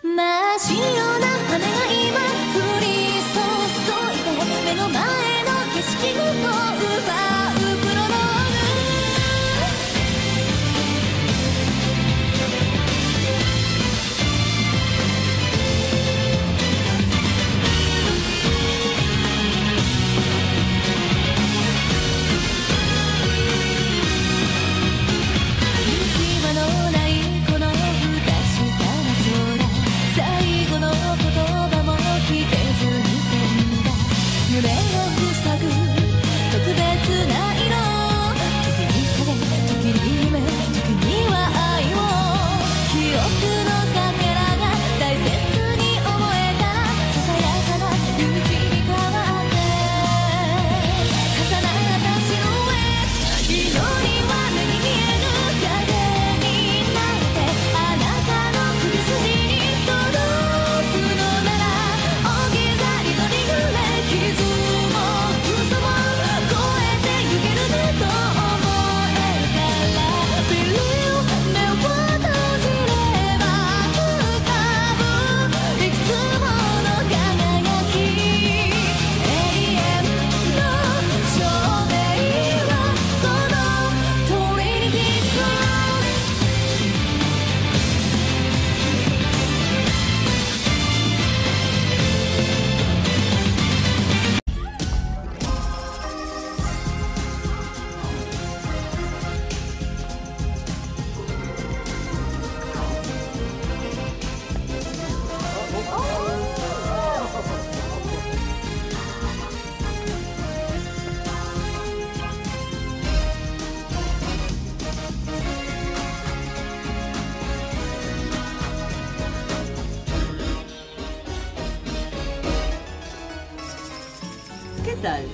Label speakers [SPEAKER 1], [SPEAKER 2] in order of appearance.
[SPEAKER 1] 真っ白な羽が今降り注いで目の前の景色ごと ¿Qué tal?